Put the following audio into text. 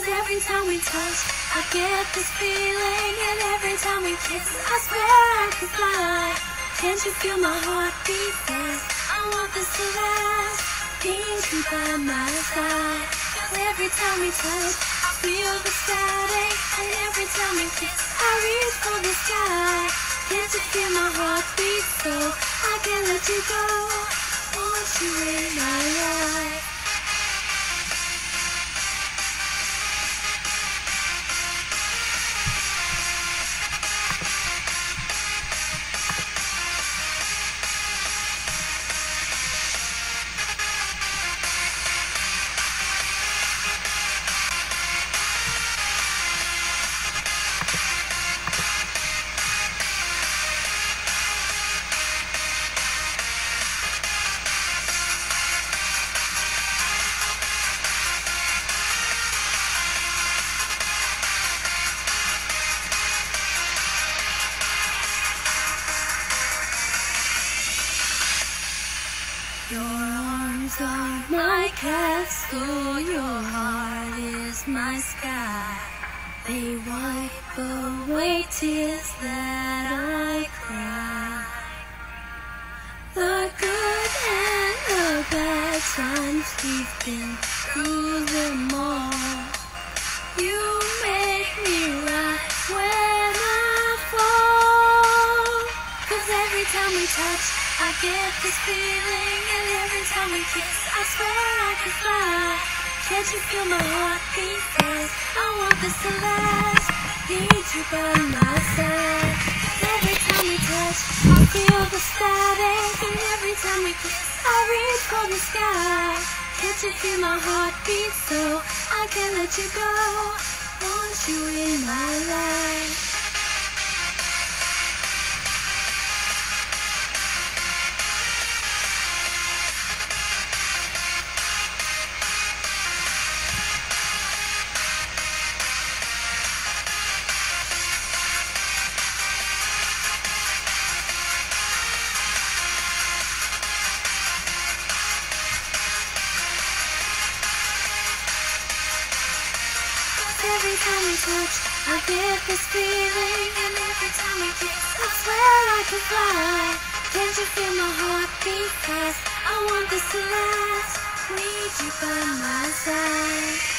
Cause every time we touch, I get this feeling, and every time we kiss, I swear I could fly. Can't you feel my heart beat fast? I want this to last. Need you by my side. Cause every time we touch, I feel the static, and every time we kiss, I reach for the sky. Can't you feel my heart beat so I can't let you go? Want you in my life. Your arms are my castle, your heart is my sky. They wipe away tears that I cry. The good and the bad times we've been through them all. You make me right when I fall. Cause every time we touch, I get this feeling, every time we kiss, I swear I could fly. Can't you feel my heart beat fast? I want this to last. Need you by my side. Every time we touch, I feel the static, and every time we kiss, I reach for the sky. Can't you feel my heart beat so I can't let you go? Want you in my life. Every time we touch, I get this feeling, and every time we kiss, I swear I could fly. Can't you feel my heart beat fast? I want this to last. Need you by my side.